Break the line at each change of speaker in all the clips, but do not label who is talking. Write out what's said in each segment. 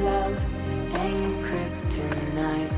love ain't kryptonite.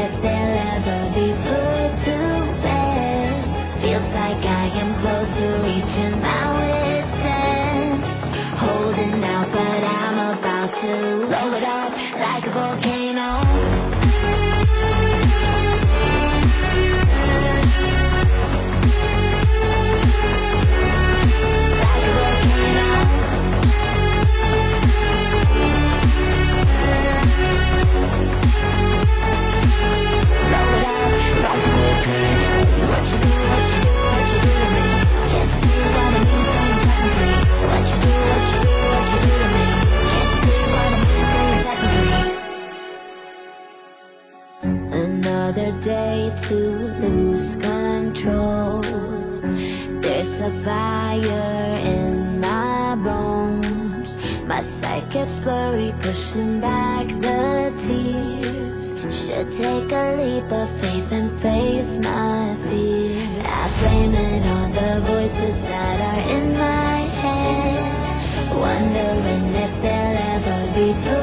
fire in my bones. My sight gets blurry, pushing back the tears. Should take a leap of faith and face my fear. I blame it on the voices that are in my head. Wondering if they'll ever be put